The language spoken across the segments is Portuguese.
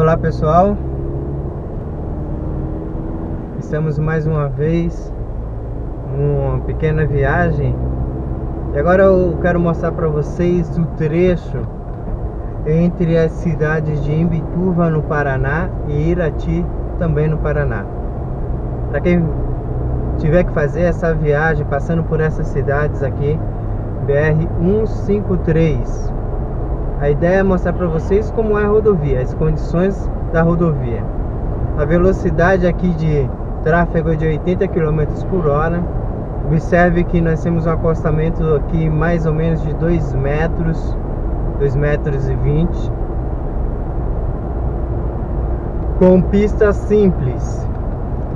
Olá pessoal, estamos mais uma vez numa pequena viagem. E agora eu quero mostrar para vocês o trecho entre as cidades de Imbituva no Paraná e Irati também no Paraná. Para quem tiver que fazer essa viagem passando por essas cidades aqui, BR 153 a ideia é mostrar para vocês como é a rodovia, as condições da rodovia. A velocidade aqui de tráfego é de 80 km por hora. Observe que nós temos um acostamento aqui mais ou menos de 2 metros, 2 metros e 20. Com pista simples.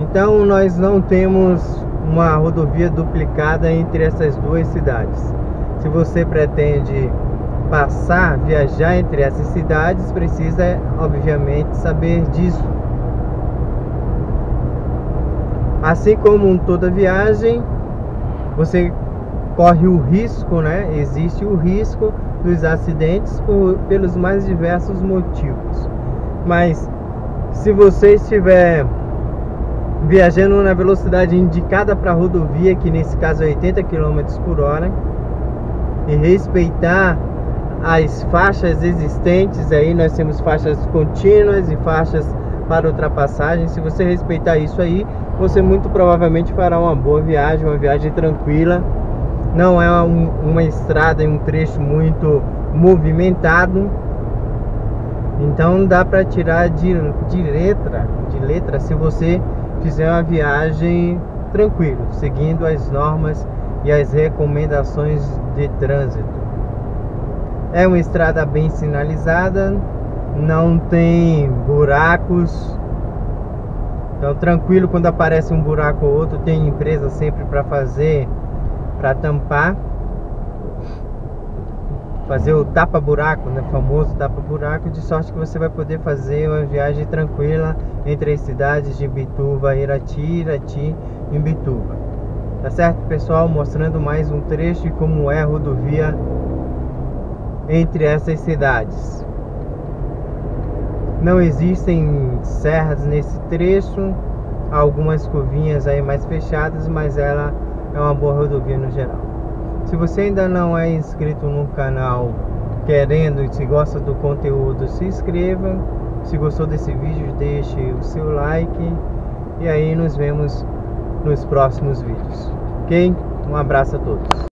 Então nós não temos uma rodovia duplicada entre essas duas cidades. Se você pretende passar, viajar entre essas cidades, precisa obviamente saber disso. Assim como em toda viagem, você corre o risco, né? Existe o risco dos acidentes por, pelos mais diversos motivos. Mas se você estiver viajando na velocidade indicada para a rodovia, que nesse caso é 80 km por hora, e respeitar as faixas existentes aí, nós temos faixas contínuas e faixas para ultrapassagem. Se você respeitar isso aí, você muito provavelmente fará uma boa viagem, uma viagem tranquila. Não é um, uma estrada em um trecho muito movimentado. Então dá para tirar de, de letra, de letra se você fizer uma viagem tranquilo, seguindo as normas e as recomendações de trânsito. É uma estrada bem sinalizada, não tem buracos. Então tranquilo quando aparece um buraco ou outro, tem empresa sempre para fazer, para tampar. Fazer o tapa-buraco, né? famoso tapa-buraco, de sorte que você vai poder fazer uma viagem tranquila entre as cidades de Bituva, Irati, Irati e Bituva. Tá certo, pessoal? Mostrando mais um trecho de como é a rodovia entre essas cidades. Não existem serras nesse trecho, algumas curvinhas aí mais fechadas, mas ela é uma boa rodovia no geral. Se você ainda não é inscrito no canal, querendo e se gosta do conteúdo, se inscreva. Se gostou desse vídeo, deixe o seu like e aí nos vemos nos próximos vídeos. Ok? Um abraço a todos.